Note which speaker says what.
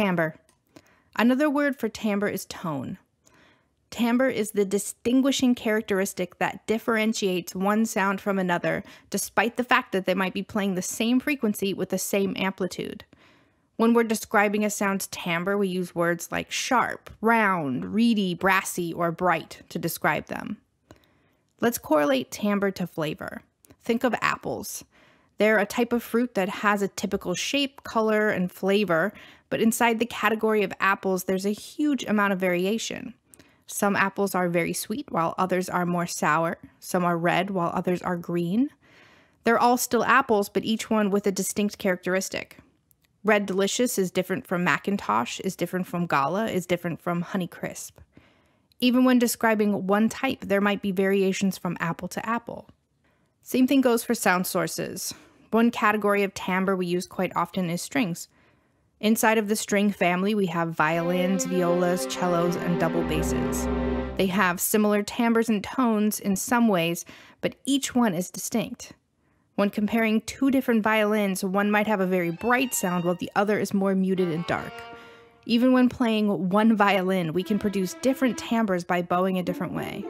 Speaker 1: Timbre. Another word for timbre is tone. Timbre is the distinguishing characteristic that differentiates one sound from another, despite the fact that they might be playing the same frequency with the same amplitude. When we're describing a sound's timbre, we use words like sharp, round, reedy, brassy, or bright to describe them. Let's correlate timbre to flavor. Think of apples. They're a type of fruit that has a typical shape, color, and flavor, but inside the category of apples, there's a huge amount of variation. Some apples are very sweet, while others are more sour. Some are red, while others are green. They're all still apples, but each one with a distinct characteristic. Red Delicious is different from McIntosh, is different from Gala, is different from Honey Crisp. Even when describing one type, there might be variations from apple to apple. Same thing goes for sound sources. One category of timbre we use quite often is strings. Inside of the string family, we have violins, violas, cellos, and double basses. They have similar timbres and tones in some ways, but each one is distinct. When comparing two different violins, one might have a very bright sound while the other is more muted and dark. Even when playing one violin, we can produce different timbres by bowing a different way.